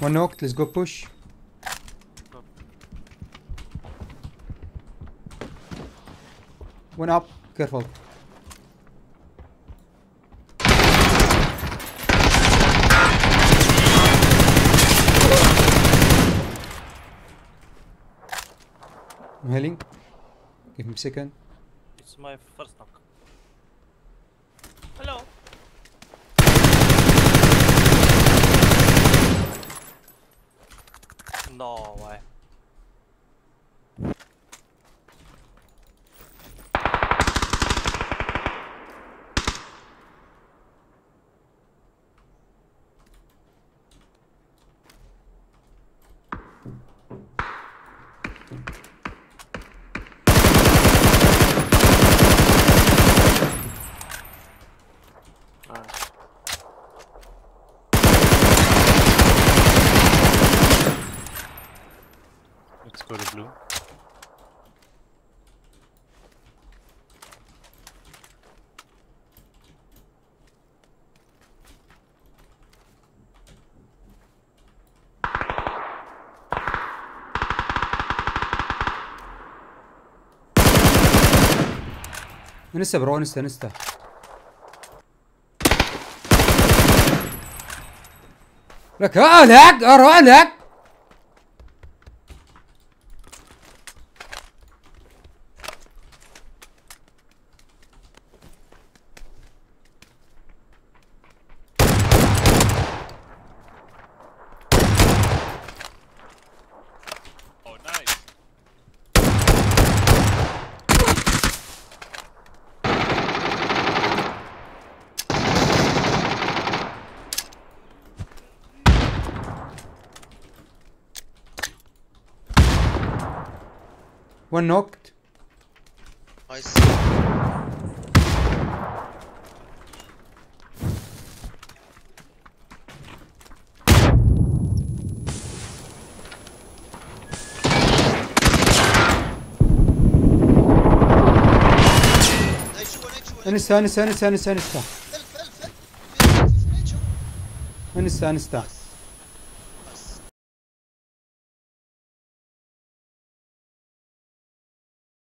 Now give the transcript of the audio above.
One knocked. Let's go push. One up. Careful. I'm healing. Give me a second. It's my first knock. Hello. 到 y go to blue. انستا برو انستا انستا لك لك أروح لك Oh, nice. One knocked. Nice. انسى انسى انسى انسى انسى انسى انسى انسى انسى